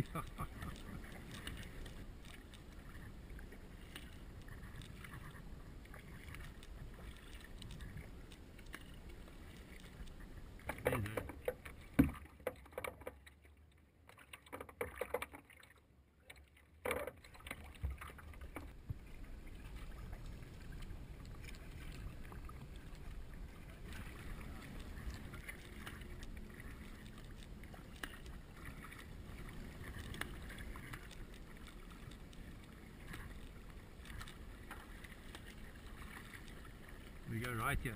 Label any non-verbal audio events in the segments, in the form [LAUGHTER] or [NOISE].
[LAUGHS] There's We go right here.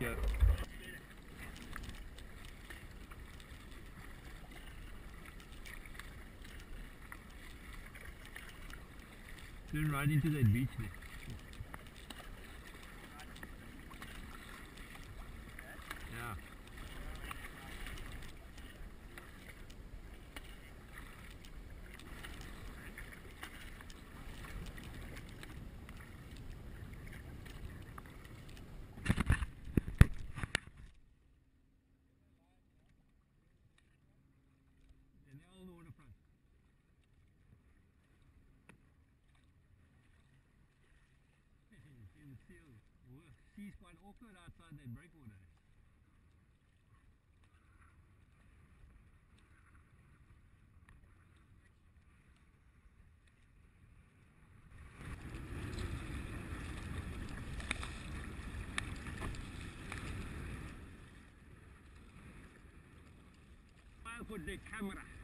Yeah. Turn right into that beach there. Wo- Sea's quite awkward outside that breakwater. I put the camera.